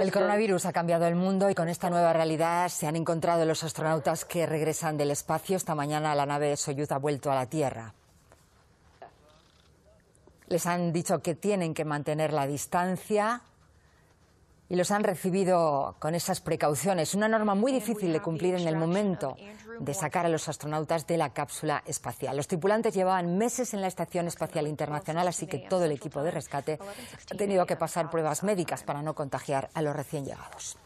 El coronavirus ha cambiado el mundo y con esta nueva realidad se han encontrado los astronautas que regresan del espacio. Esta mañana la nave Soyuz ha vuelto a la Tierra. Les han dicho que tienen que mantener la distancia y los han recibido con esas precauciones. Una norma muy difícil de cumplir en el momento de sacar a los astronautas de la cápsula espacial. Los tripulantes llevaban meses en la Estación Espacial Internacional, así que todo el equipo de rescate ha tenido que pasar pruebas médicas para no contagiar a los recién llegados.